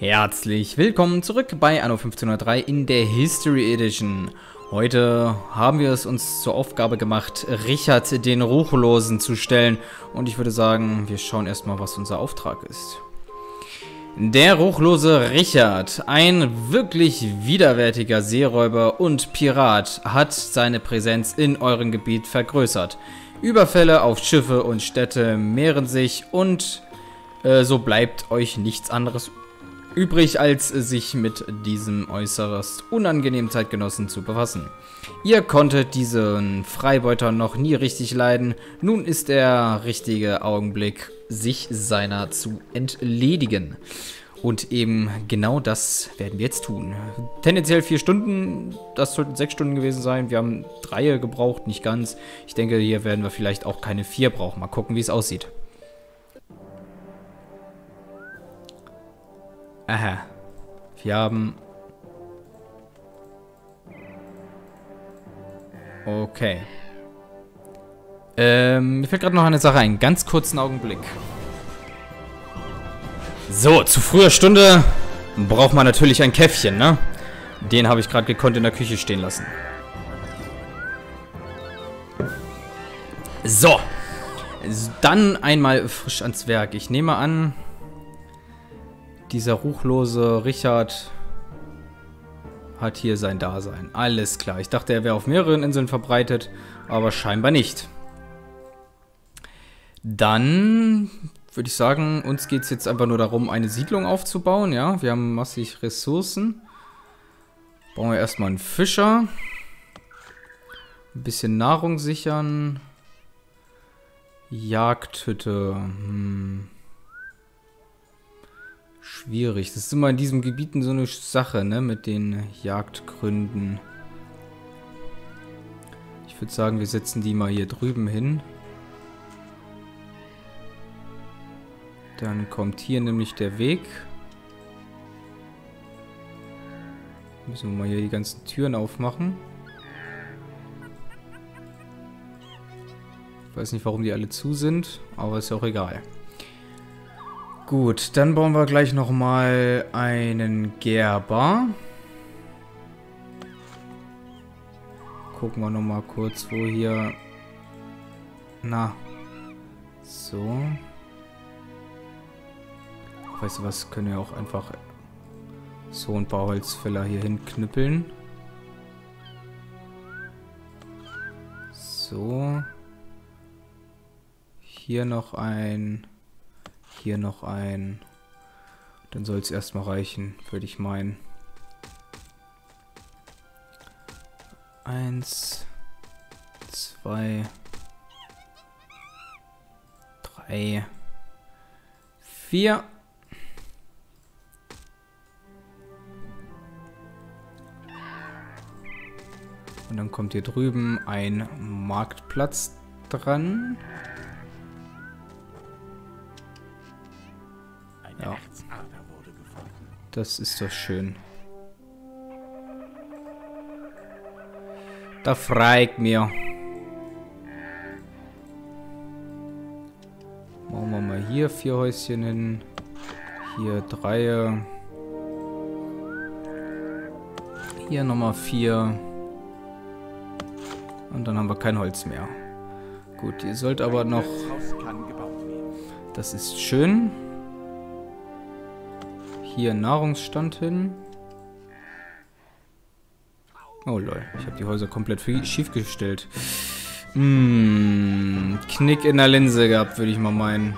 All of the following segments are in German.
Herzlich willkommen zurück bei Anno 1503 in der History Edition. Heute haben wir es uns zur Aufgabe gemacht, Richard den Ruchlosen zu stellen. Und ich würde sagen, wir schauen erstmal, was unser Auftrag ist. Der ruchlose Richard, ein wirklich widerwärtiger Seeräuber und Pirat, hat seine Präsenz in eurem Gebiet vergrößert. Überfälle auf Schiffe und Städte mehren sich und äh, so bleibt euch nichts anderes übrig, als sich mit diesem äußerst unangenehmen Zeitgenossen zu befassen. Ihr konntet diesen Freibeuter noch nie richtig leiden, nun ist der richtige Augenblick, sich seiner zu entledigen. Und eben genau das werden wir jetzt tun. Tendenziell vier Stunden, das sollten sechs Stunden gewesen sein. Wir haben drei gebraucht, nicht ganz. Ich denke, hier werden wir vielleicht auch keine vier brauchen. Mal gucken, wie es aussieht. Aha. Wir haben... Okay. Ähm, mir fällt gerade noch eine Sache ein. Ganz kurzen Augenblick. So, zu früher Stunde braucht man natürlich ein Käffchen, ne? Den habe ich gerade gekonnt in der Küche stehen lassen. So. Dann einmal frisch ans Werk. Ich nehme an, dieser ruchlose Richard hat hier sein Dasein. Alles klar. Ich dachte, er wäre auf mehreren Inseln verbreitet, aber scheinbar nicht. Dann würde ich sagen, uns geht es jetzt einfach nur darum, eine Siedlung aufzubauen. Ja, wir haben massig Ressourcen. Bauen wir erstmal einen Fischer. Ein bisschen Nahrung sichern. Jagdhütte. Hm schwierig. Das ist immer in diesen Gebieten so eine Sache, ne, mit den Jagdgründen. Ich würde sagen, wir setzen die mal hier drüben hin. Dann kommt hier nämlich der Weg. Müssen wir mal hier die ganzen Türen aufmachen. Ich weiß nicht, warum die alle zu sind, aber ist ja auch egal. Gut, dann bauen wir gleich nochmal einen Gerber. Gucken wir nochmal kurz, wo hier... Na. So. Weißt du was, können wir auch einfach so ein paar Holzfäller hier hinknüppeln. So. Hier noch ein... Hier noch ein. Dann soll es erstmal reichen, würde ich meinen. Eins, zwei, drei, vier. Und dann kommt hier drüben ein Marktplatz dran. Ja. Das ist doch schön. Da freut mir. Machen wir mal hier vier Häuschen hin. Hier drei. Hier nochmal vier. Und dann haben wir kein Holz mehr. Gut, ihr sollt aber noch... Das ist schön. Hier Nahrungsstand hin. Oh lol, ich habe die Häuser komplett schief gestellt. Hm, Knick in der Linse gehabt, würde ich mal meinen.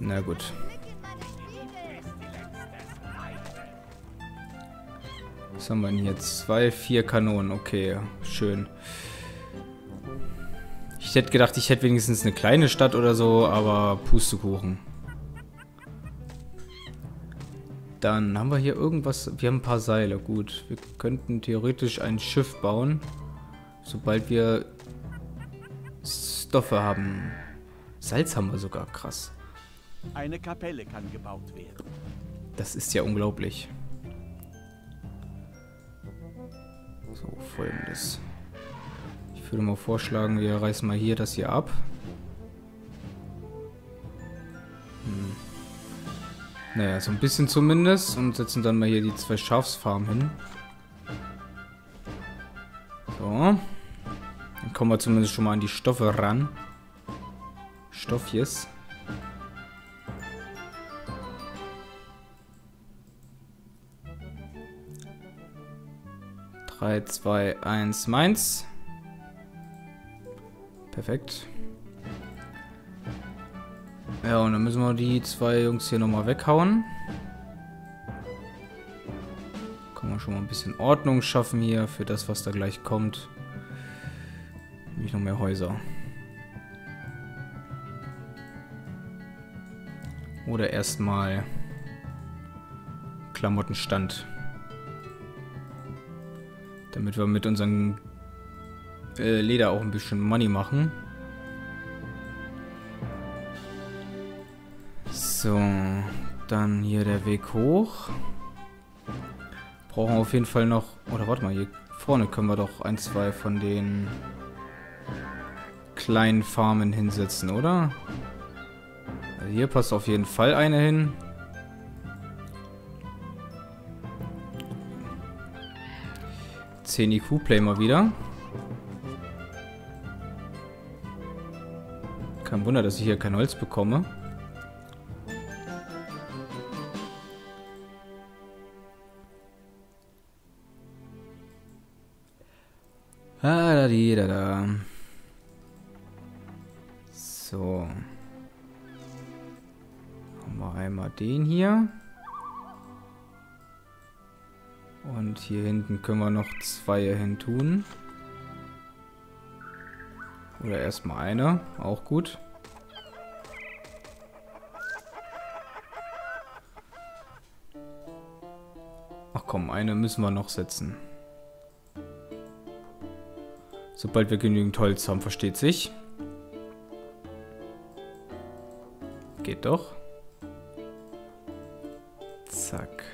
Na gut. Was haben wir denn hier? Zwei, vier Kanonen. Okay, schön. Ich hätte gedacht, ich hätte wenigstens eine kleine Stadt oder so, aber Pustekuchen. Dann haben wir hier irgendwas. Wir haben ein paar Seile. Gut. Wir könnten theoretisch ein Schiff bauen. Sobald wir Stoffe haben. Salz haben wir sogar. Krass. Eine Kapelle kann gebaut werden. Das ist ja unglaublich. So, folgendes. Ich würde mal vorschlagen, wir reißen mal hier das hier ab. Hm. Naja, so ein bisschen zumindest. Und setzen dann mal hier die zwei Schafsfarmen hin. So. Dann kommen wir zumindest schon mal an die Stoffe ran. Stoffjes. 3, 2, 1, meins. Perfekt. Ja, und dann müssen wir die zwei Jungs hier nochmal weghauen. Können wir schon mal ein bisschen Ordnung schaffen hier für das, was da gleich kommt. Nämlich noch mehr Häuser. Oder erstmal Klamottenstand. Damit wir mit unserem äh, Leder auch ein bisschen Money machen. So, dann hier der Weg hoch. Brauchen auf jeden Fall noch... Oder warte mal, hier vorne können wir doch ein, zwei von den kleinen Farmen hinsetzen, oder? Also hier passt auf jeden Fall eine hin. 10 IQ-Play mal wieder. Kein Wunder, dass ich hier kein Holz bekomme. Da, da. So. Haben wir einmal den hier. Und hier hinten können wir noch zwei hin tun. Oder erstmal eine, auch gut. Ach komm, eine müssen wir noch setzen. Sobald wir genügend Holz haben, versteht sich. Geht doch. Zack.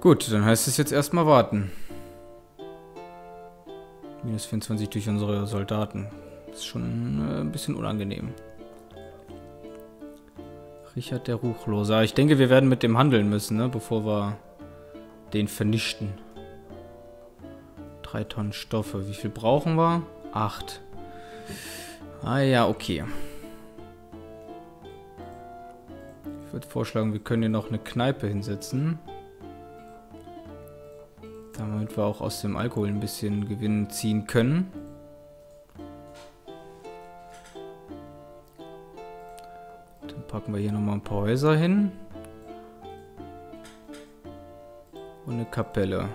Gut, dann heißt es jetzt erstmal warten. Minus 24 durch unsere Soldaten. Ist schon äh, ein bisschen unangenehm. Richard der Ruchlose. Ich denke, wir werden mit dem handeln müssen, ne? bevor wir den vernichten. Drei Tonnen Stoffe. Wie viel brauchen wir? Acht. Ah ja, okay. Ich würde vorschlagen, wir können hier noch eine Kneipe hinsetzen. Damit wir auch aus dem Alkohol ein bisschen Gewinn ziehen können. Dann packen wir hier nochmal ein paar Häuser hin. Und eine Kapelle.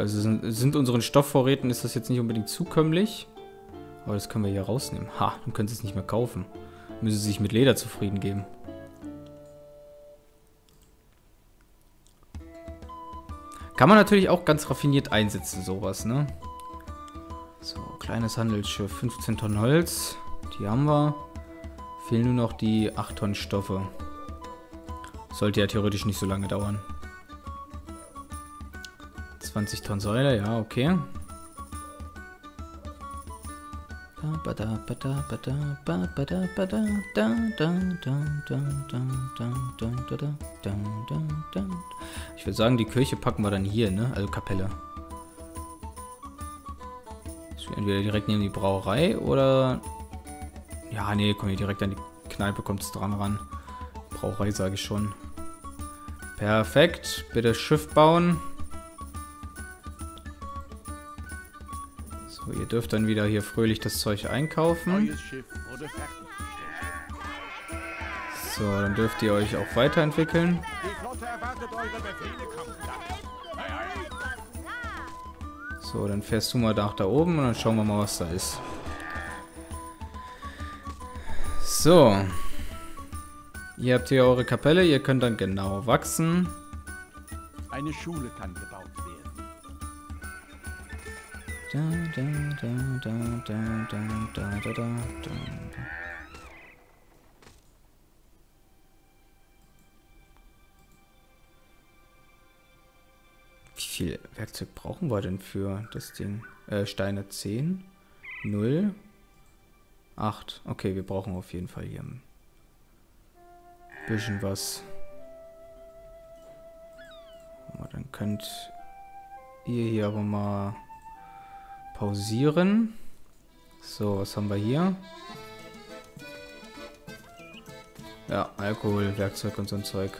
Weiß, sind, sind unseren Stoffvorräten ist das jetzt nicht unbedingt zukömmlich. Aber das können wir hier rausnehmen. Ha, dann können sie es nicht mehr kaufen. Müssen sie sich mit Leder zufrieden geben. Kann man natürlich auch ganz raffiniert einsetzen, sowas, ne? So, kleines Handelsschiff, 15 Tonnen Holz. Die haben wir. Fehlen nur noch die 8 Tonnen Stoffe. Sollte ja theoretisch nicht so lange dauern. 20 Tonnen Säule, ja, okay. Ich würde sagen, die Kirche packen wir dann hier, ne? Also Kapelle. Entweder direkt neben die Brauerei oder... Ja, nee, komm hier direkt an die Kneipe, kommt es dran ran. Brauerei sage ich schon. Perfekt. Bitte Schiff bauen. Dürft dann wieder hier fröhlich das Zeug einkaufen. So, dann dürft ihr euch auch weiterentwickeln. So, dann fährst du mal nach da oben und dann schauen wir mal, was da ist. So. Ihr habt hier eure Kapelle, ihr könnt dann genau wachsen. Eine Schule kann gebaut da, da, da, da, da, da, da, da, da. Wie viel Werkzeug brauchen wir denn für das Ding? Äh, Steine 10. 0. 8. Okay, wir brauchen auf jeden Fall hier ein bisschen was. Aber dann könnt ihr hier aber mal pausieren. So, was haben wir hier? Ja, Alkohol, Werkzeug und so ein Zeug.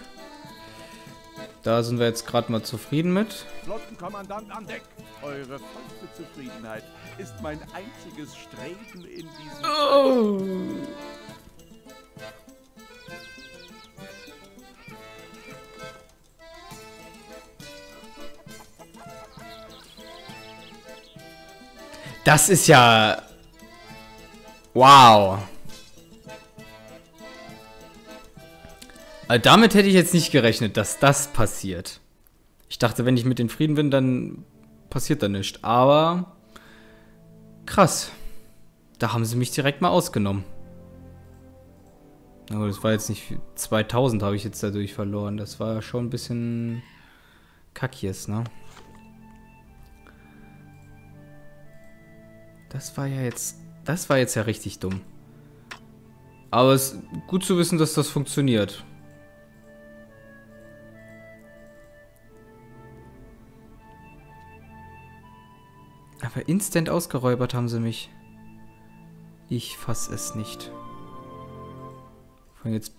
Da sind wir jetzt gerade mal zufrieden mit. Flottenkommandant an Deck. Eure vollste Zufriedenheit ist mein einziges Streben in diesem... Oh. Das ist ja... Wow. Also damit hätte ich jetzt nicht gerechnet, dass das passiert. Ich dachte, wenn ich mit den Frieden bin, dann passiert da nichts. Aber krass. Da haben sie mich direkt mal ausgenommen. Aber das war jetzt nicht 2000 habe ich jetzt dadurch verloren. Das war schon ein bisschen kackies, ne? Das war ja jetzt... Das war jetzt ja richtig dumm. Aber es ist gut zu wissen, dass das funktioniert. Aber instant ausgeräubert haben sie mich. Ich fass es nicht. Von jetzt...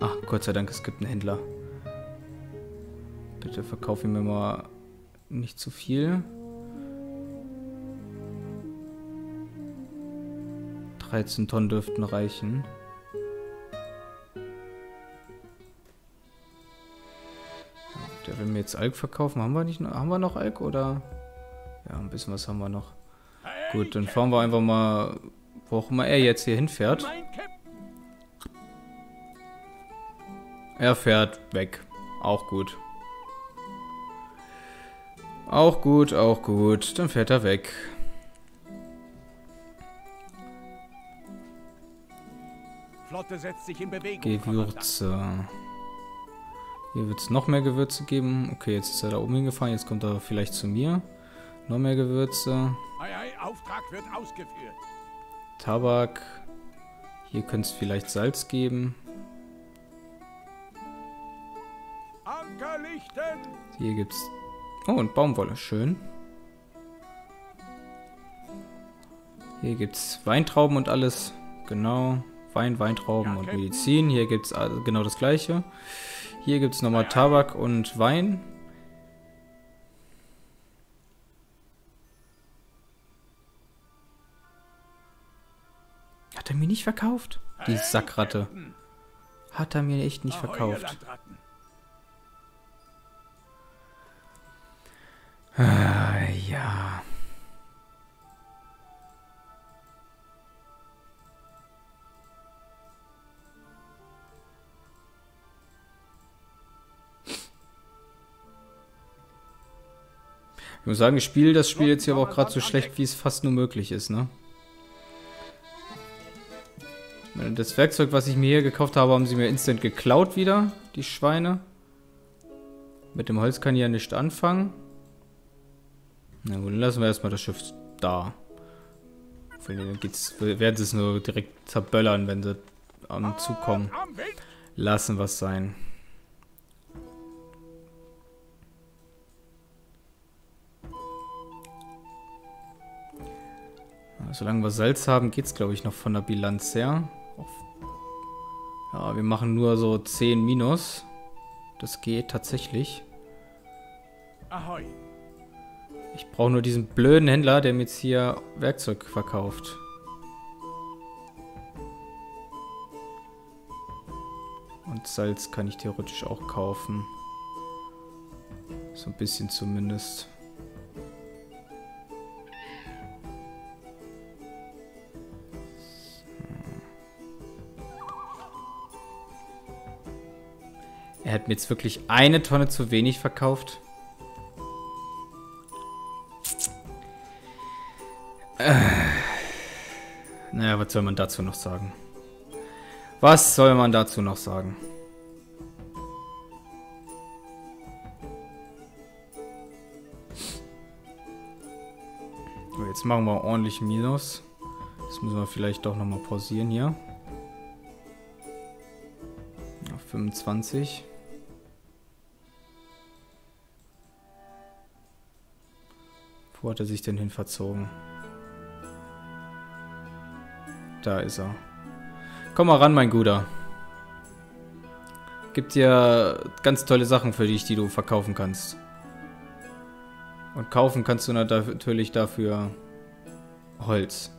Ach, Gott sei Dank, es gibt einen Händler. Bitte verkauf ihn mir mal nicht zu viel. 13 Tonnen dürften reichen. Der will mir jetzt Alk verkaufen. Haben wir nicht haben wir noch Alk oder? Ja, ein bisschen was haben wir noch. Gut, dann fahren wir einfach mal, wo auch immer er jetzt hier hinfährt. Er fährt weg. Auch gut. Auch gut, auch gut. Dann fährt er weg. Flotte setzt sich in Bewegung. Gewürze. Hier wird es noch mehr Gewürze geben. Okay, jetzt ist er da oben hingefahren. Jetzt kommt er vielleicht zu mir. Noch mehr Gewürze. Ei, ei, Auftrag wird ausgeführt. Tabak. Hier könnte es vielleicht Salz geben. Ankerlichten. Hier gibt's... Oh, und Baumwolle. Schön. Hier gibt's Weintrauben und alles. Genau. Wein, Weintrauben und Medizin. Hier gibt's also genau das gleiche. Hier gibt es nochmal Tabak und Wein. Hat er mir nicht verkauft? Die Sackratte. Hat er mir echt nicht verkauft. Ah, ja. Ich muss sagen, ich spiele das Spiel jetzt hier aber auch gerade so schlecht, wie es fast nur möglich ist, ne? Das Werkzeug, was ich mir hier gekauft habe, haben sie mir instant geklaut wieder, die Schweine. Mit dem Holz kann ich ja nicht anfangen. Na gut, dann lassen wir erstmal das Schiff da. Dann werden sie es nur direkt zerböllern, wenn sie am Zug kommen. Lassen wir es sein. Solange wir Salz haben, geht es, glaube ich, noch von der Bilanz her. Ja, wir machen nur so 10 Minus. Das geht tatsächlich. Ahoi. Ich brauche nur diesen blöden Händler, der mir jetzt hier Werkzeug verkauft. Und Salz kann ich theoretisch auch kaufen. So ein bisschen zumindest. Er hat mir jetzt wirklich eine Tonne zu wenig verkauft. Äh. Naja, was soll man dazu noch sagen? Was soll man dazu noch sagen? So, jetzt machen wir ordentlich Minus. Das müssen wir vielleicht doch nochmal pausieren hier. Auf 25. Wo hat er sich denn hin verzogen? Da ist er. Komm mal ran, mein Guter. Gibt dir ganz tolle Sachen für dich, die du verkaufen kannst. Und kaufen kannst du natürlich dafür Holz.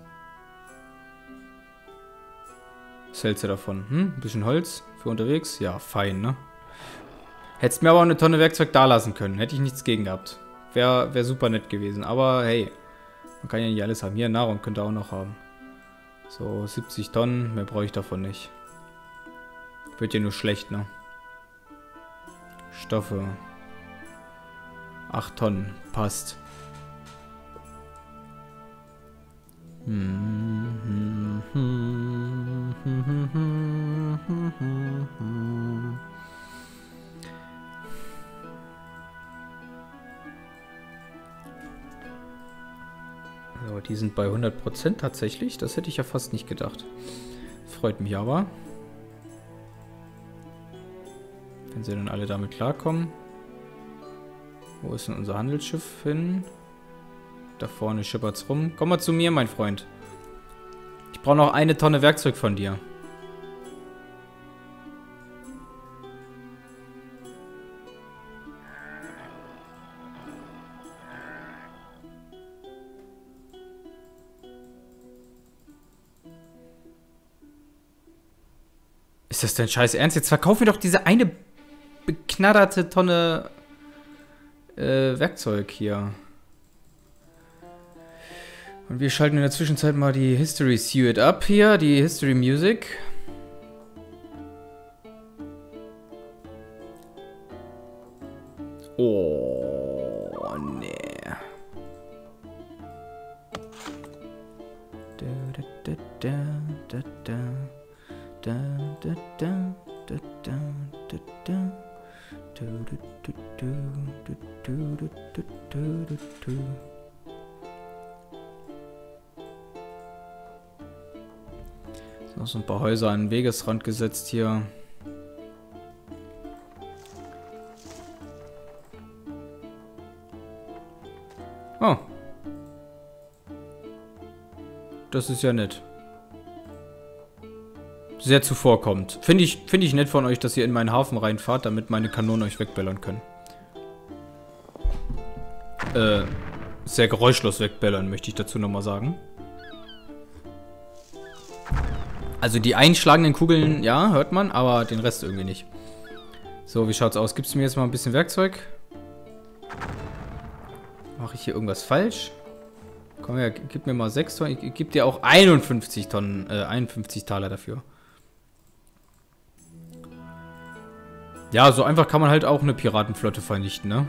Was hältst du davon? Hm? Ein bisschen Holz für unterwegs? Ja, fein, ne? Hättest mir aber auch eine Tonne Werkzeug da lassen können. Hätte ich nichts gegen gehabt. Wäre wär super nett gewesen. Aber hey, man kann ja nicht alles haben. Hier, Nahrung könnt ihr auch noch haben. So, 70 Tonnen. Mehr brauche ich davon nicht. Wird ja nur schlecht, ne? Stoffe. 8 Tonnen. Passt. So, die sind bei 100% tatsächlich. Das hätte ich ja fast nicht gedacht. Freut mich aber. Wenn sie dann alle damit klarkommen. Wo ist denn unser Handelsschiff hin? Da vorne schippert's rum. Komm mal zu mir, mein Freund. Ich brauche noch eine Tonne Werkzeug von dir. Ist das denn scheiß Ernst? Jetzt verkauf mir doch diese eine beknatterte Tonne äh, Werkzeug hier. Und wir schalten in der Zwischenzeit mal die History Suite ab hier, die History Music. Häuser an den Wegesrand gesetzt hier. Oh. Das ist ja nett. Sehr zuvorkommt. Finde ich, find ich nett von euch, dass ihr in meinen Hafen reinfahrt, damit meine Kanonen euch wegbellern können. Äh, sehr geräuschlos wegbellern, möchte ich dazu nochmal sagen. Also die einschlagenden Kugeln, ja, hört man, aber den Rest irgendwie nicht. So, wie schaut's aus? Gibst du mir jetzt mal ein bisschen Werkzeug? Mache ich hier irgendwas falsch? Komm her, gib mir mal 6 Tonnen. Ich gebe dir auch 51 Tonnen, äh, 51 Taler dafür. Ja, so einfach kann man halt auch eine Piratenflotte vernichten, ne?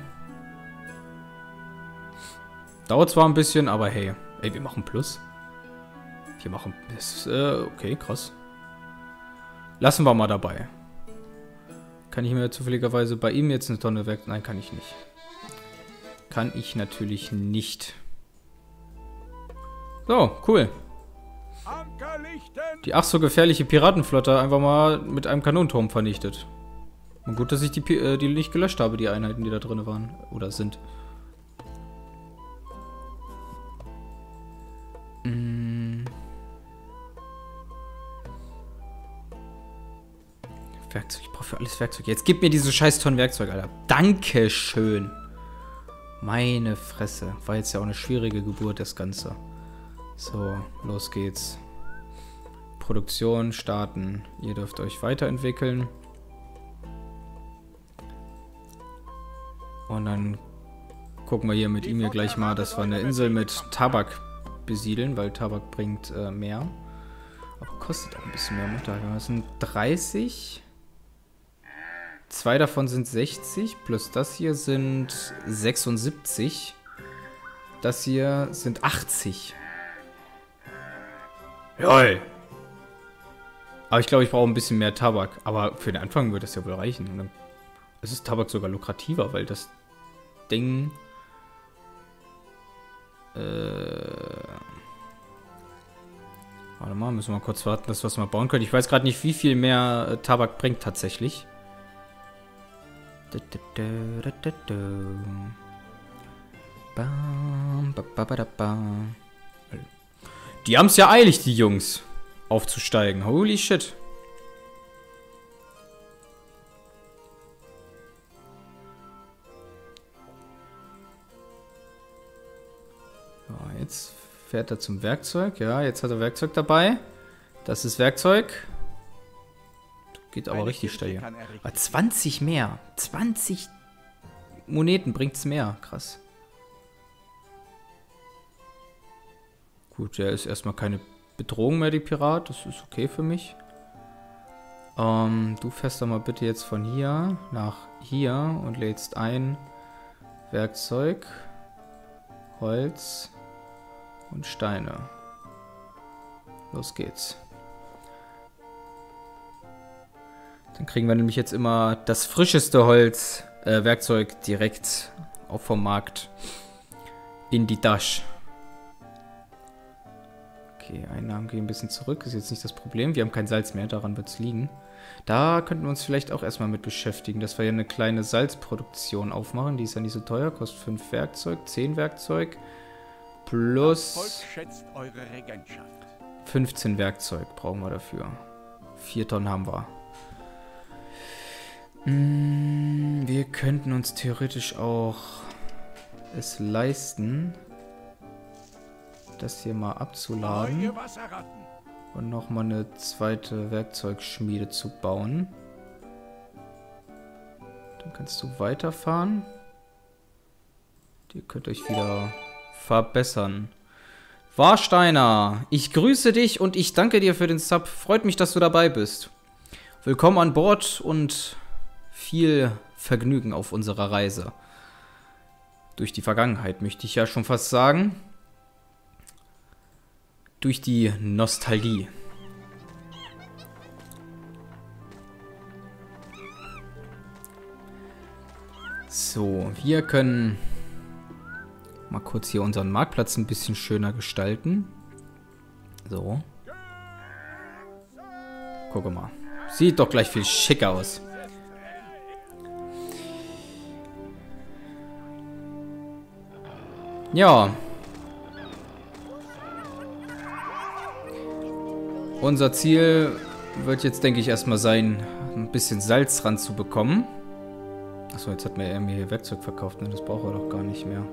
Dauert zwar ein bisschen, aber hey. Ey, wir machen Plus. Wir machen... Das, äh, okay, krass. Lassen wir mal dabei. Kann ich mir zufälligerweise bei ihm jetzt eine Tonne weg... Nein, kann ich nicht. Kann ich natürlich nicht. So, cool. Die ach so gefährliche Piratenflotte einfach mal mit einem Kanonenturm vernichtet. Und gut, dass ich die, äh, die nicht gelöscht habe, die Einheiten, die da drin waren. Oder sind. Werkzeug. Ich brauche für alles Werkzeug. Jetzt gib mir diese scheiß Tonnen Werkzeug, Alter. Dankeschön. Meine Fresse. War jetzt ja auch eine schwierige Geburt, das Ganze. So, los geht's. Produktion starten. Ihr dürft euch weiterentwickeln. Und dann gucken wir hier mit ihm hier gleich mal, dass wir eine Insel mit Tabak besiedeln, weil Tabak bringt äh, mehr. Aber kostet auch ein bisschen mehr Mutter. Das sind 30. Zwei davon sind 60, plus das hier sind 76. Das hier sind 80. Lol. Aber ich glaube, ich brauche ein bisschen mehr Tabak. Aber für den Anfang wird das ja wohl reichen. Es ist Tabak sogar lukrativer, weil das Ding Äh. Warte mal, müssen wir mal kurz warten, dass wir was mal bauen können. Ich weiß gerade nicht, wie viel mehr äh, Tabak bringt tatsächlich. Die haben es ja eilig, die Jungs, aufzusteigen. Holy shit. Jetzt fährt er zum Werkzeug. Ja, jetzt hat er Werkzeug dabei. Das ist Werkzeug. Geht aber Eine richtig Kirche steil Aber 20 mehr. 20 Moneten bringt's mehr. Krass. Gut, der ist erstmal keine Bedrohung mehr, die Pirat. Das ist okay für mich. Ähm, du fährst doch mal bitte jetzt von hier nach hier und lädst ein Werkzeug, Holz und Steine. Los geht's. Dann kriegen wir nämlich jetzt immer das frischeste Holz, äh, Werkzeug direkt auch vom Markt in die Tasche. Okay, Einnahmen gehen ein bisschen zurück, ist jetzt nicht das Problem. Wir haben kein Salz mehr, daran wird es liegen. Da könnten wir uns vielleicht auch erstmal mit beschäftigen, dass wir hier eine kleine Salzproduktion aufmachen. Die ist ja nicht so teuer, kostet 5 Werkzeug, 10 Werkzeug plus schätzt eure Regentschaft. 15 Werkzeug brauchen wir dafür. 4 Tonnen haben wir. Mm, Wir könnten uns theoretisch auch es leisten, das hier mal abzuladen und nochmal eine zweite Werkzeugschmiede zu bauen. Dann kannst du weiterfahren. Ihr könnt euch wieder verbessern. Warsteiner, ich grüße dich und ich danke dir für den Sub. Freut mich, dass du dabei bist. Willkommen an Bord und viel Vergnügen auf unserer Reise. Durch die Vergangenheit möchte ich ja schon fast sagen. Durch die Nostalgie. So, wir können mal kurz hier unseren Marktplatz ein bisschen schöner gestalten. So. Guck mal. Sieht doch gleich viel schicker aus. Ja. Unser Ziel wird jetzt, denke ich, erstmal sein, ein bisschen Salz ranzubekommen. Achso, jetzt hat mir er mir hier Werkzeug verkauft, ne? Das braucht er doch gar nicht mehr.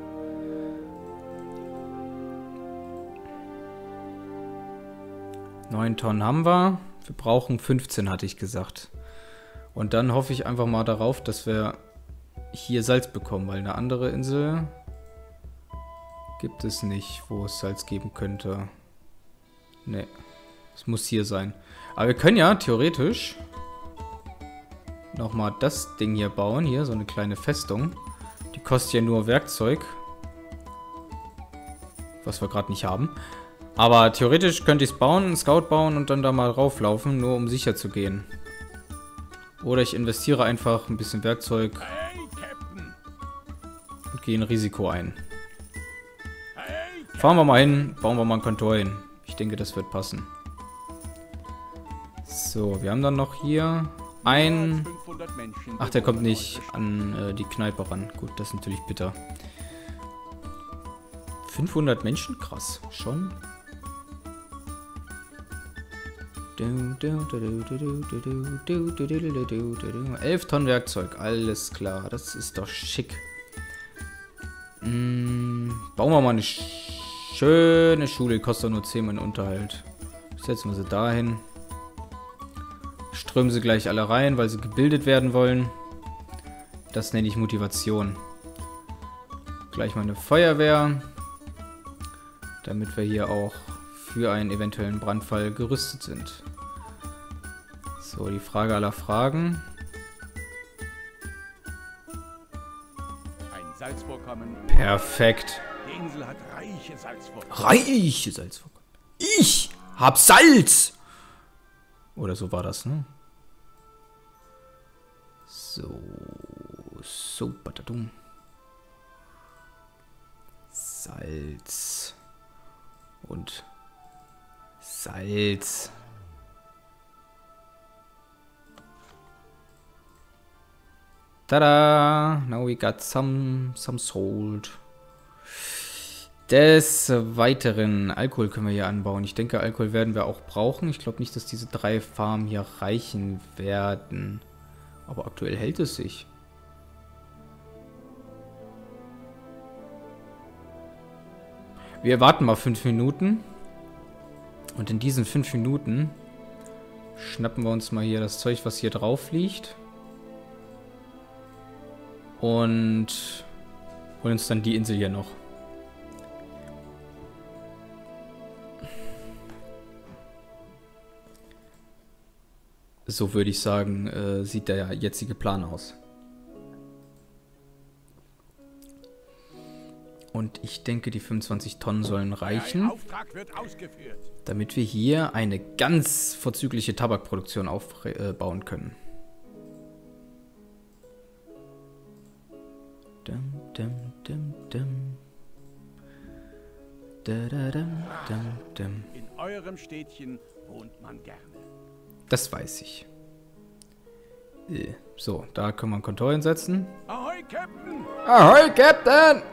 Neun Tonnen haben wir. Wir brauchen 15, hatte ich gesagt. Und dann hoffe ich einfach mal darauf, dass wir hier Salz bekommen, weil eine andere Insel gibt es nicht, wo es Salz geben könnte. Ne, es muss hier sein. Aber wir können ja theoretisch nochmal das Ding hier bauen. Hier, so eine kleine Festung. Die kostet ja nur Werkzeug. Was wir gerade nicht haben. Aber theoretisch könnte ich es bauen, einen Scout bauen und dann da mal rauflaufen, nur um sicher zu gehen. Oder ich investiere einfach ein bisschen Werkzeug und gehe ein Risiko ein. Fahren wir mal hin, bauen wir mal ein Kontor hin. Ich denke, das wird passen. So, wir haben dann noch hier ein... Ach, der kommt nicht an äh, die Kneipe ran. Gut, das ist natürlich bitter. 500 Menschen? Krass. Schon? Elf Tonnen Werkzeug, alles klar, das ist doch schick. Mm, bauen wir mal eine Sch schöne Schule. Kostet nur 10 Mann Unterhalt. Setzen wir sie dahin. Strömen sie gleich alle rein, weil sie gebildet werden wollen. Das nenne ich Motivation. Gleich mal eine Feuerwehr. Damit wir hier auch für einen eventuellen Brandfall gerüstet sind. So, die Frage aller Fragen. Ein Salzvorkommen. Perfekt. Insel hat reiche Salzvorkommen. Reiche Salzvorkommen. Ich hab Salz! Oder so war das, ne? So. So, batadum. Salz. Und Salz. Tada! Now we got some, some salt. Des Weiteren, Alkohol können wir hier anbauen. Ich denke, Alkohol werden wir auch brauchen. Ich glaube nicht, dass diese drei Farmen hier reichen werden. Aber aktuell hält es sich. Wir warten mal fünf Minuten. Und in diesen fünf Minuten schnappen wir uns mal hier das Zeug, was hier drauf liegt. Und holen uns dann die Insel hier noch. So würde ich sagen, äh, sieht der jetzige Plan aus. Und ich denke, die 25 Tonnen sollen reichen, damit wir hier eine ganz vorzügliche Tabakproduktion aufbauen können. Dum, dum, dum, dum. Da, da, dum, dum, dum. In eurem Städtchen wohnt man gerne. Das weiß ich. Äh, So, da können wir ein Kontor hinsetzen. Ahoi, Captain! Ahoi, Captain!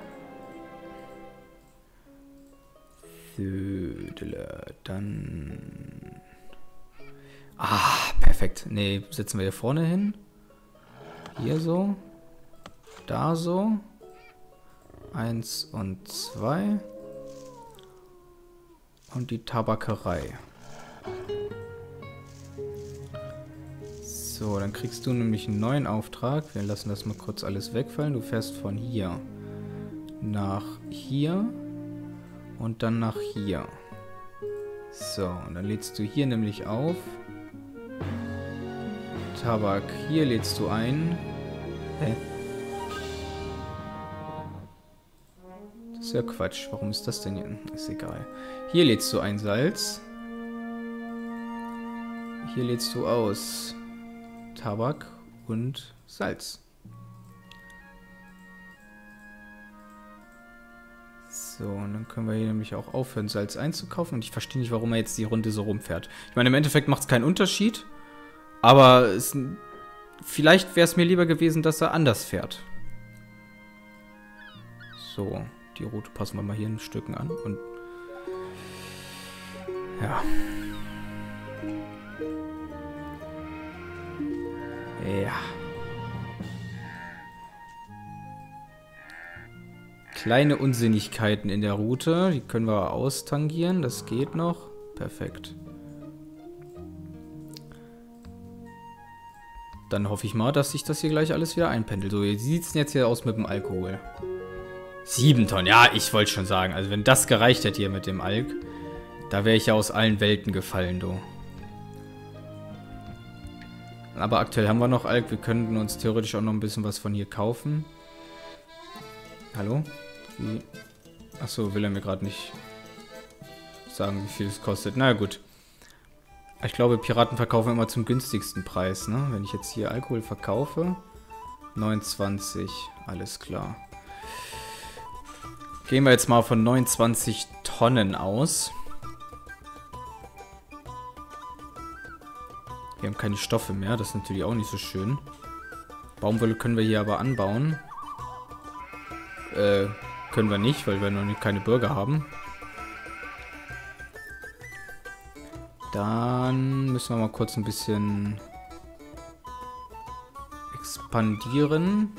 Södele, dann... Ah, perfekt. Nee, setzen wir hier vorne hin. Hier so. Da so. Eins und zwei. Und die Tabakerei. So, dann kriegst du nämlich einen neuen Auftrag. Wir lassen das mal kurz alles wegfallen. Du fährst von hier nach hier und dann nach hier. So, und dann lädst du hier nämlich auf. Tabak, hier lädst du ein. Hä? Das ist ja Quatsch. Warum ist das denn hier? Ist egal. Hier lädst du ein Salz. Hier lädst du aus. Tabak und Salz. So, und dann können wir hier nämlich auch aufhören, Salz einzukaufen. Und ich verstehe nicht, warum er jetzt die Runde so rumfährt. Ich meine, im Endeffekt macht es keinen Unterschied. Aber es, vielleicht wäre es mir lieber gewesen, dass er anders fährt. So, die Route passen wir mal hier ein Stücken an. Und ja. Ja. Kleine Unsinnigkeiten in der Route. Die können wir austangieren. Das geht noch. Perfekt. Dann hoffe ich mal, dass sich das hier gleich alles wieder einpendelt. So, wie sieht es denn jetzt hier aus mit dem Alkohol? Sieben Tonnen. Ja, ich wollte schon sagen. Also wenn das gereicht hätte hier mit dem Alk, da wäre ich ja aus allen Welten gefallen, du. Aber aktuell haben wir noch Alk. Wir könnten uns theoretisch auch noch ein bisschen was von hier kaufen. Hallo? Wie? Achso, will er mir gerade nicht sagen, wie viel es kostet. Na gut. Ich glaube, Piraten verkaufen immer zum günstigsten Preis, ne? Wenn ich jetzt hier Alkohol verkaufe. 29, alles klar. Gehen wir jetzt mal von 29 Tonnen aus. Wir haben keine Stoffe mehr, das ist natürlich auch nicht so schön. Baumwolle können wir hier aber anbauen. Äh, können wir nicht, weil wir noch keine Bürger haben. Dann müssen wir mal kurz ein bisschen expandieren.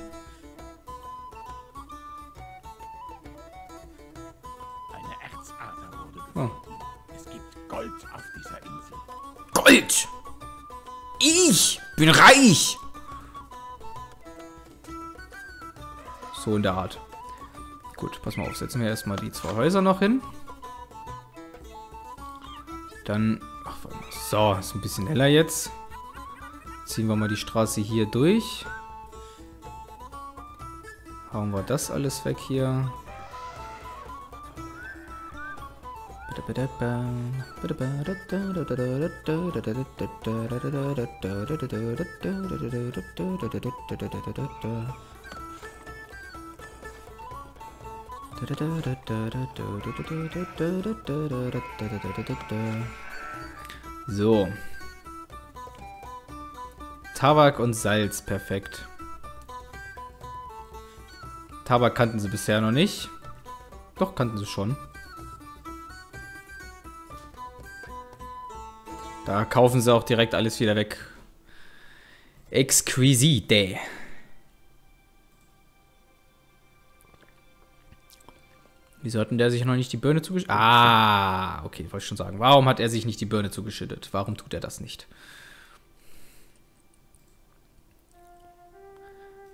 Bin reich! So in der Art. Gut, pass mal auf. Setzen wir erstmal die zwei Häuser noch hin. Dann... Ach, so, ist ein bisschen heller jetzt. Ziehen wir mal die Straße hier durch. Hauen wir das alles weg hier. So. Tabak und Salz, perfekt. Tabak kannten sie bisher noch nicht. Doch, kannten sie schon. Da kaufen sie auch direkt alles wieder weg. Exquisite. Wieso hat denn der sich noch nicht die Birne zugeschüttet? Ah, okay, wollte ich schon sagen. Warum hat er sich nicht die Birne zugeschüttet? Warum tut er das nicht?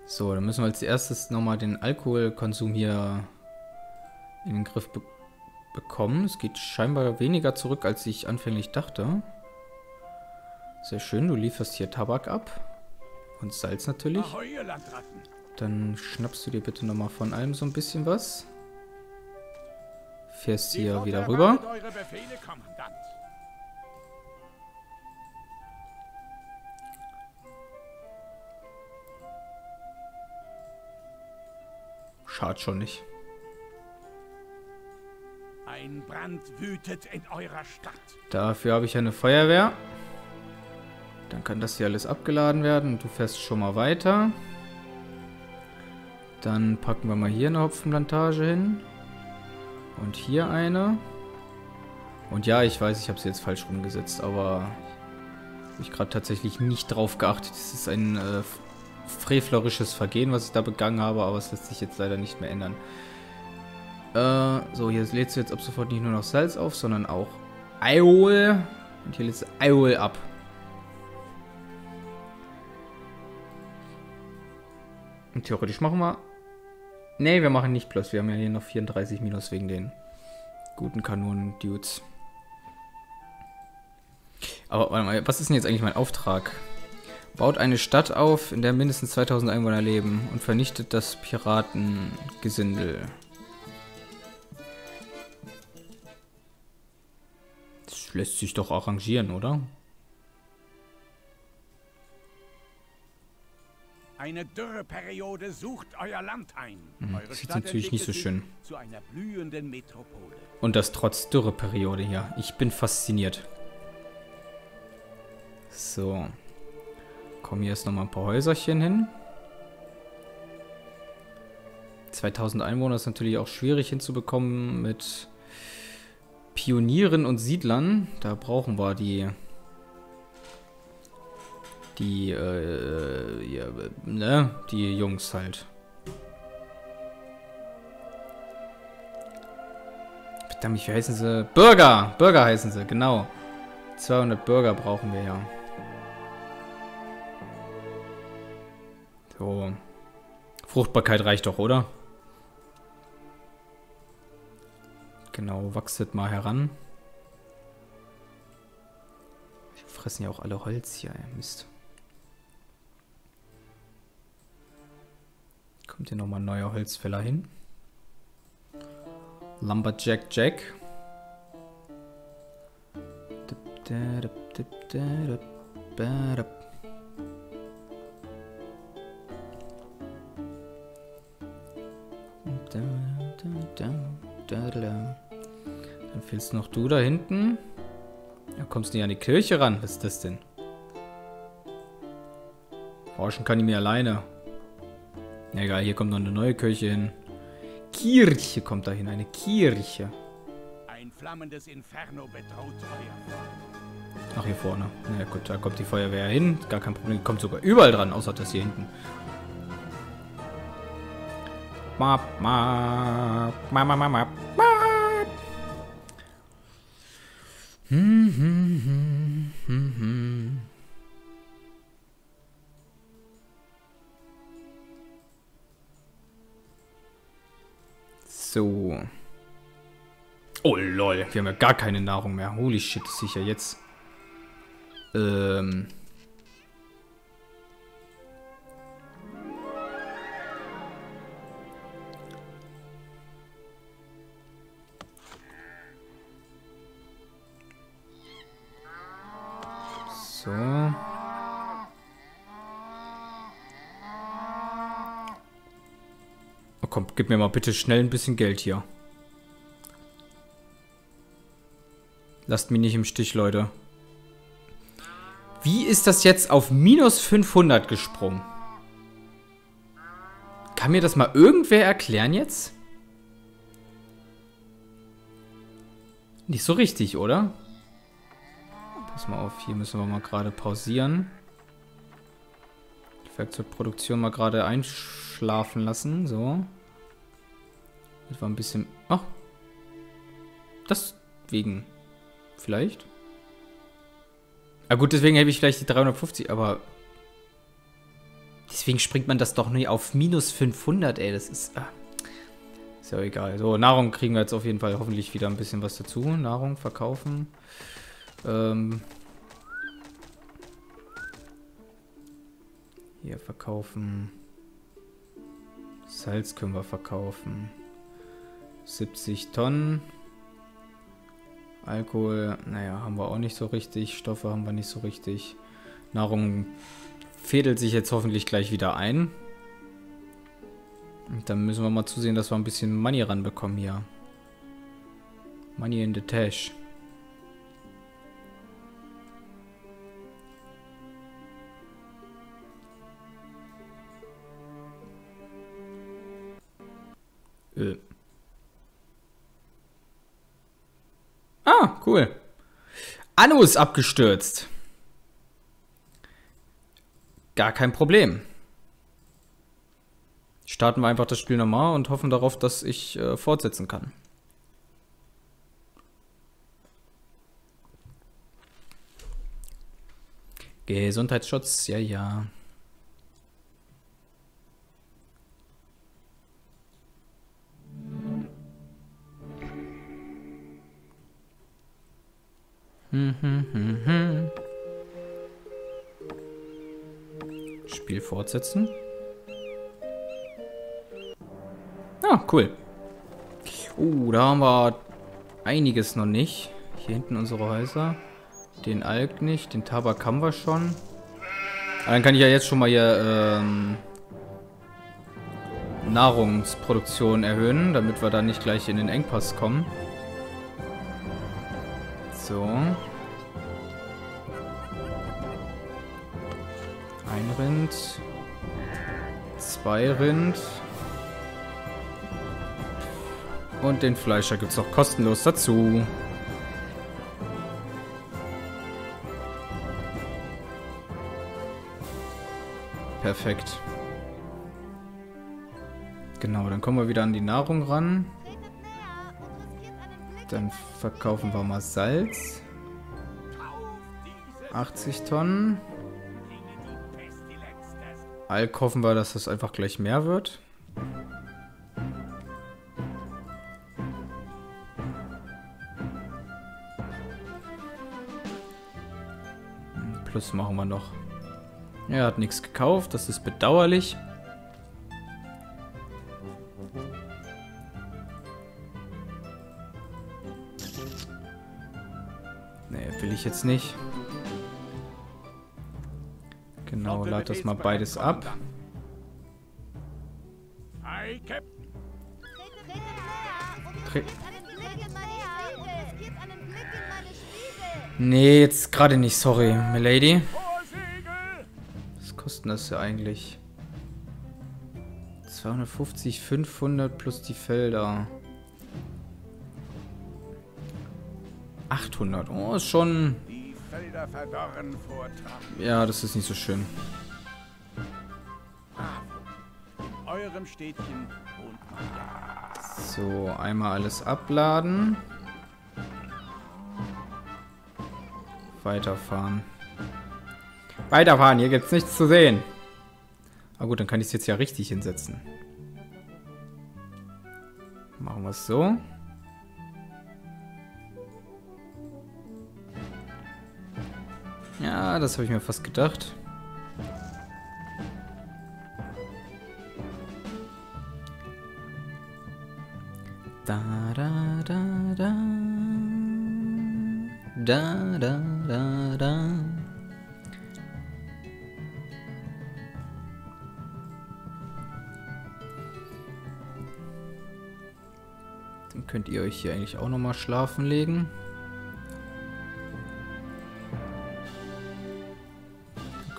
So, dann müssen wir als erstes nochmal den Alkoholkonsum hier in den Griff be bekommen. Es geht scheinbar weniger zurück, als ich anfänglich dachte. Sehr schön, du lieferst hier Tabak ab. Und Salz natürlich. Dann schnappst du dir bitte nochmal von allem so ein bisschen was. Fährst hier wieder rüber. Schade schon nicht. Ein Brand wütet in eurer Stadt. Dafür habe ich eine Feuerwehr. Dann kann das hier alles abgeladen werden. Du fährst schon mal weiter. Dann packen wir mal hier eine Hopfenplantage hin. Und hier eine. Und ja, ich weiß, ich habe sie jetzt falsch rumgesetzt, aber ich gerade tatsächlich nicht drauf geachtet. Das ist ein äh, frevlerisches Vergehen, was ich da begangen habe, aber es lässt sich jetzt leider nicht mehr ändern. Äh, so, hier lädst du jetzt ab sofort nicht nur noch Salz auf, sondern auch Eiol. Und hier lädst du Eiol ab. Und theoretisch machen wir... Ne, wir machen nicht plus. Wir haben ja hier noch 34 Minus wegen den guten Kanonen-Dudes. Aber warte mal, was ist denn jetzt eigentlich mein Auftrag? Baut eine Stadt auf, in der mindestens 2000 Einwohner leben und vernichtet das Piratengesindel. Das lässt sich doch arrangieren, oder? Eine Dürreperiode sucht euer Land ein. Hm, das ist natürlich nicht so schön. Zu einer blühenden Metropole. Und das trotz Dürreperiode hier. Ich bin fasziniert. So. Kommen hier jetzt nochmal ein paar Häuserchen hin. 2000 Einwohner ist natürlich auch schwierig hinzubekommen mit Pionieren und Siedlern. Da brauchen wir die die äh, ja, ne, die Jungs halt. Verdammt, wie heißen sie? Bürger! Bürger heißen sie, genau. 200 Bürger brauchen wir ja. So. Fruchtbarkeit reicht doch, oder? Genau, wachset mal heran. Wir fressen ja auch alle Holz hier. Mist. Kommt hier nochmal ein neuer Holzfäller hin. Lumberjack Jack. Dann fehlst noch du da hinten. Da kommst du nicht an die Kirche ran. Was ist das denn? Forschen kann ich mir alleine. Egal, hier kommt noch eine neue Kirche hin. Kirche kommt da hin, eine Kirche. Ein flammendes Inferno bedroht euer Ach, hier vorne. Na ja, gut, da kommt die Feuerwehr hin. Gar kein Problem. Kommt sogar überall dran, außer das hier hinten. Map, map, map, map, map, wir haben ja gar keine Nahrung mehr. Holy shit, sicher jetzt. Ähm. So. komm, gib mir mal bitte schnell ein bisschen Geld hier. Lasst mich nicht im Stich, Leute. Wie ist das jetzt auf minus 500 gesprungen? Kann mir das mal irgendwer erklären jetzt? Nicht so richtig, oder? Pass mal auf, hier müssen wir mal gerade pausieren. Die Werkzeugproduktion mal gerade einschlafen lassen, so. Das war ein bisschen... Ach. Deswegen. Vielleicht. Ah gut, deswegen habe ich vielleicht die 350, aber... Deswegen springt man das doch nie auf minus 500, ey. Das ist... Ah. Ist ja egal. So, Nahrung kriegen wir jetzt auf jeden Fall hoffentlich wieder ein bisschen was dazu. Nahrung verkaufen. Ähm... Hier verkaufen. Salz können wir verkaufen. 70 Tonnen. Alkohol, naja, haben wir auch nicht so richtig. Stoffe haben wir nicht so richtig. Nahrung fädelt sich jetzt hoffentlich gleich wieder ein. Und dann müssen wir mal zusehen, dass wir ein bisschen Money ranbekommen hier. Money in the Tash. Öl. Ah, cool. Anno ist abgestürzt. Gar kein Problem. Starten wir einfach das Spiel nochmal und hoffen darauf, dass ich äh, fortsetzen kann. Gesundheitsschutz, ja, ja. Spiel fortsetzen. Ah, cool. Uh, da haben wir einiges noch nicht. Hier hinten unsere Häuser. Den Alk nicht, den Tabak haben wir schon. Aber dann kann ich ja jetzt schon mal hier ähm, Nahrungsproduktion erhöhen, damit wir da nicht gleich in den Engpass kommen. So. Ein Rind. Zwei Rind. Und den Fleischer gibt es auch kostenlos dazu. Perfekt. Genau, dann kommen wir wieder an die Nahrung ran. Dann verkaufen wir mal Salz. 80 Tonnen. Alk hoffen wir, dass das einfach gleich mehr wird. Plus machen wir noch. Er hat nichts gekauft, das ist bedauerlich. Jetzt nicht. Genau, lad das mal beides ab. Nee, jetzt gerade nicht, sorry, Milady. Was kostet das ja eigentlich? 250, 500 plus die Felder. 800. Oh, ist schon... Ja, das ist nicht so schön. So, einmal alles abladen. Weiterfahren. Weiterfahren, hier gibt's nichts zu sehen. Ah gut, dann kann ich es jetzt ja richtig hinsetzen. Machen wir es so. Ja, das habe ich mir fast gedacht. Da da da da. Da da da da. Dann könnt ihr euch hier eigentlich auch nochmal schlafen legen.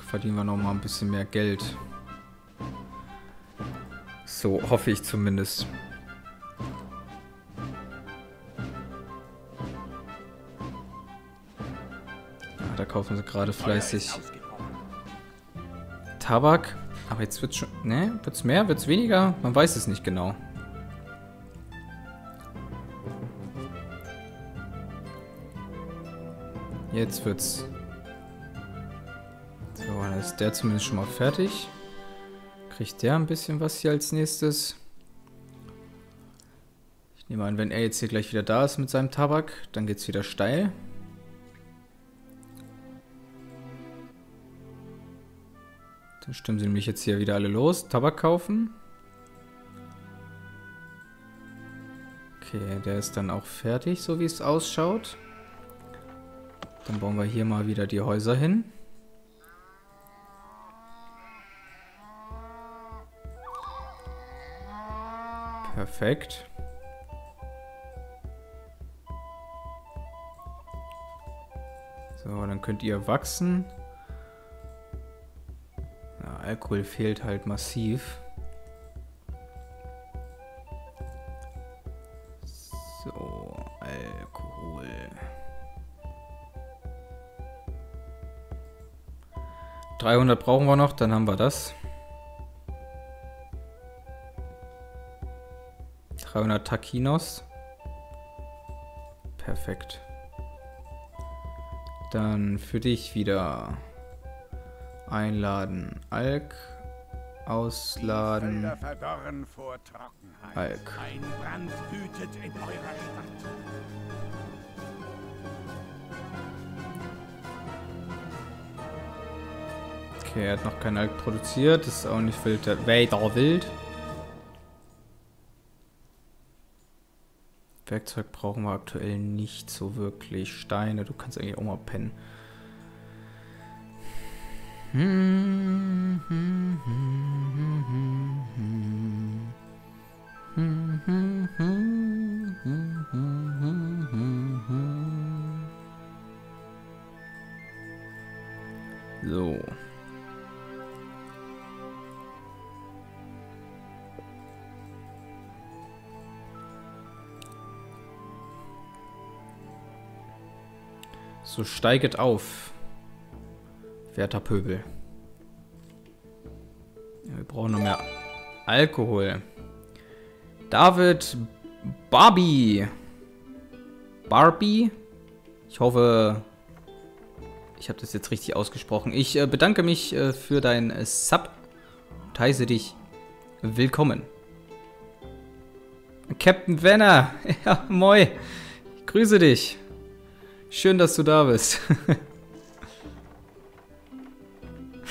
Verdienen wir nochmal ein bisschen mehr Geld. So hoffe ich zumindest. Ja, da kaufen sie gerade fleißig Tabak. Aber jetzt wird's schon... Ne? Wird's mehr? Wird's weniger? Man weiß es nicht genau. Jetzt wird's... Der zumindest schon mal fertig. Kriegt der ein bisschen was hier als nächstes? Ich nehme an, wenn er jetzt hier gleich wieder da ist mit seinem Tabak, dann geht's wieder steil. Dann stimmen sie nämlich jetzt hier wieder alle los. Tabak kaufen. Okay, der ist dann auch fertig, so wie es ausschaut. Dann bauen wir hier mal wieder die Häuser hin. Perfekt. So, dann könnt ihr wachsen. Alkohol fehlt halt massiv. So, Alkohol. Dreihundert brauchen wir noch, dann haben wir das. 300 Takinos. Perfekt. Dann für dich wieder Einladen. Alk. Ausladen. Alk. Okay, er hat noch kein Alk produziert. Das ist auch nicht wild. Weiter wild. Werkzeug brauchen wir aktuell nicht so wirklich. Steine, du kannst eigentlich auch mal pennen. So. So steiget auf werter Pöbel. Ja, wir brauchen noch mehr Alkohol. David Barbie. Barbie? Ich hoffe, ich habe das jetzt richtig ausgesprochen. Ich äh, bedanke mich äh, für dein äh, Sub und heiße dich willkommen. Captain Venner. Ja, moi. Ich grüße dich. Schön, dass du da bist.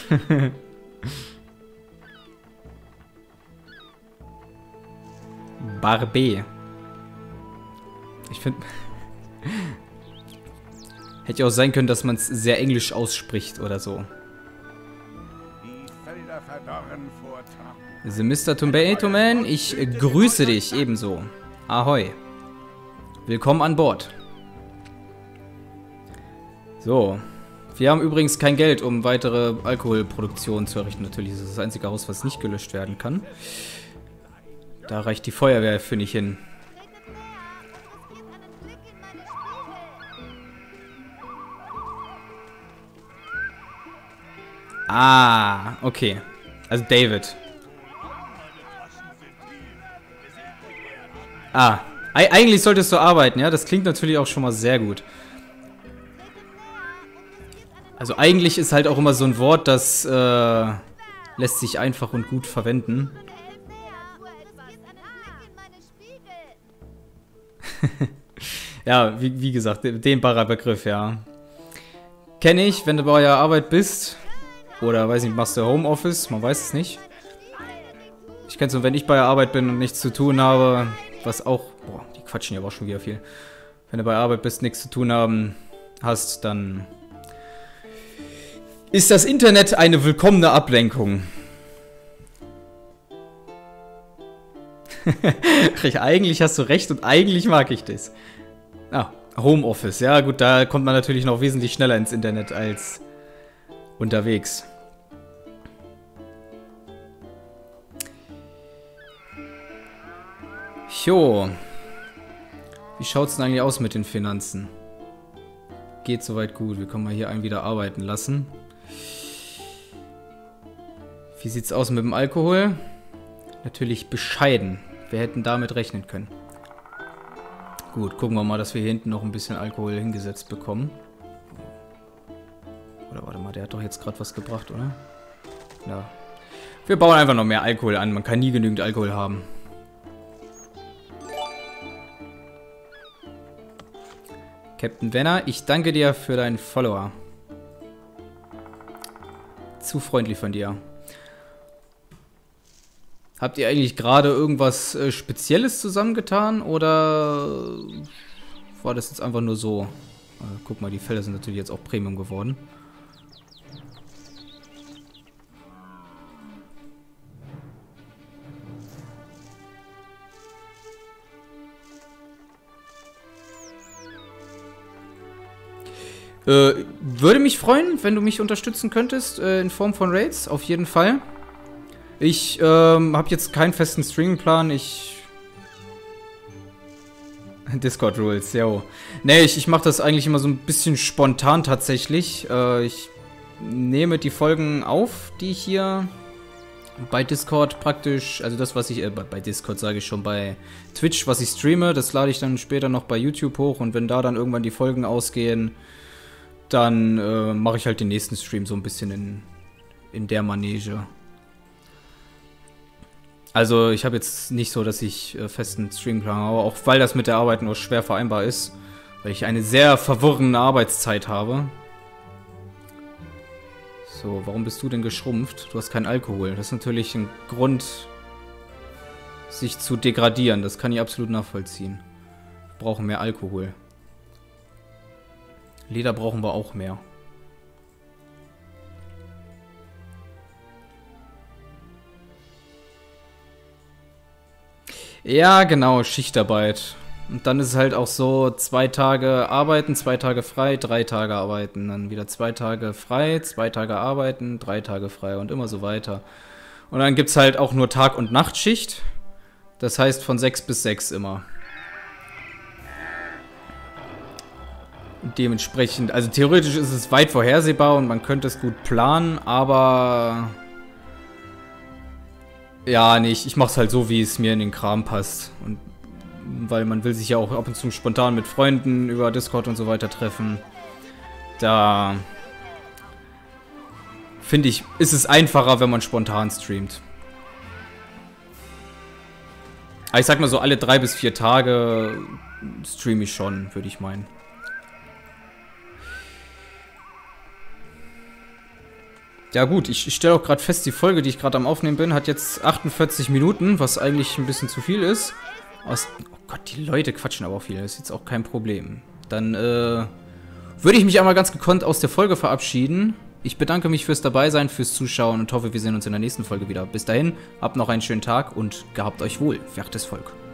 Barbie. Ich finde... Hätte auch sein können, dass man es sehr englisch ausspricht oder so. The Mr. Tomato Man, ich grüße dich ebenso. Ahoi. Willkommen an Bord. So, wir haben übrigens kein Geld, um weitere Alkoholproduktion zu errichten. Natürlich ist das das einzige Haus, was nicht gelöscht werden kann. Da reicht die Feuerwehr für nicht hin. Ah, okay. Also David. Ah, eigentlich solltest du arbeiten, ja? Das klingt natürlich auch schon mal sehr gut. Also eigentlich ist halt auch immer so ein Wort, das äh, lässt sich einfach und gut verwenden. ja, wie, wie gesagt, dehnbarer Begriff, ja. Kenne ich, wenn du bei eurer Arbeit bist. Oder, weiß nicht, machst du Homeoffice, man weiß es nicht. Ich kenne es nur, wenn ich bei der Arbeit bin und nichts zu tun habe, was auch... Boah, die quatschen ja auch schon wieder viel. Wenn du bei der Arbeit bist, nichts zu tun haben hast, dann ist das Internet eine willkommene Ablenkung. eigentlich hast du recht und eigentlich mag ich das. Ah, Homeoffice. Ja gut, da kommt man natürlich noch wesentlich schneller ins Internet als unterwegs. Jo. Wie schaut's denn eigentlich aus mit den Finanzen? Geht soweit gut. Wir können mal hier einen wieder arbeiten lassen. Wie sieht's aus mit dem Alkohol? Natürlich bescheiden. Wir hätten damit rechnen können. Gut, gucken wir mal, dass wir hier hinten noch ein bisschen Alkohol hingesetzt bekommen. Oder warte mal, der hat doch jetzt gerade was gebracht, oder? Ja. Wir bauen einfach noch mehr Alkohol an. Man kann nie genügend Alkohol haben. Captain Venner, ich danke dir für deinen Follower. Zu freundlich von dir. Habt ihr eigentlich gerade irgendwas äh, Spezielles zusammengetan oder war das jetzt einfach nur so? Äh, guck mal, die Felder sind natürlich jetzt auch Premium geworden. Äh, würde mich freuen, wenn du mich unterstützen könntest äh, in Form von Raids, auf jeden Fall. Ich ähm, habe jetzt keinen festen Streamingplan, ich... Discord Rules, yo. Nee, ich, ich mache das eigentlich immer so ein bisschen spontan tatsächlich. Äh, ich nehme die Folgen auf, die ich hier bei Discord praktisch, also das, was ich, äh, bei Discord sage ich schon, bei Twitch, was ich streame, das lade ich dann später noch bei YouTube hoch und wenn da dann irgendwann die Folgen ausgehen, dann äh, mache ich halt den nächsten Stream so ein bisschen in, in der Manege. Also ich habe jetzt nicht so, dass ich äh, festen Streamplan habe, auch weil das mit der Arbeit nur schwer vereinbar ist. Weil ich eine sehr verwirrende Arbeitszeit habe. So, warum bist du denn geschrumpft? Du hast keinen Alkohol. Das ist natürlich ein Grund, sich zu degradieren. Das kann ich absolut nachvollziehen. Wir brauchen mehr Alkohol. Leder brauchen wir auch mehr. Ja, genau, Schichtarbeit. Und dann ist es halt auch so, zwei Tage arbeiten, zwei Tage frei, drei Tage arbeiten. Dann wieder zwei Tage frei, zwei Tage arbeiten, drei Tage frei und immer so weiter. Und dann gibt es halt auch nur Tag- und Nachtschicht. Das heißt von sechs bis sechs immer. Dementsprechend, also theoretisch ist es weit vorhersehbar und man könnte es gut planen, aber ja, nee, ich, ich mach's halt so, wie es mir in den Kram passt. Und weil man will sich ja auch ab und zu spontan mit Freunden über Discord und so weiter treffen. Da finde ich, ist es einfacher, wenn man spontan streamt. Aber ich sag mal so, alle drei bis vier Tage streame ich schon, würde ich meinen. Ja gut, ich, ich stelle auch gerade fest, die Folge, die ich gerade am Aufnehmen bin, hat jetzt 48 Minuten, was eigentlich ein bisschen zu viel ist. Aus, oh Gott, die Leute quatschen aber viel, das ist jetzt auch kein Problem. Dann äh, würde ich mich einmal ganz gekonnt aus der Folge verabschieden. Ich bedanke mich fürs Dabeisein, fürs Zuschauen und hoffe, wir sehen uns in der nächsten Folge wieder. Bis dahin, habt noch einen schönen Tag und gehabt euch wohl. Wertes Volk.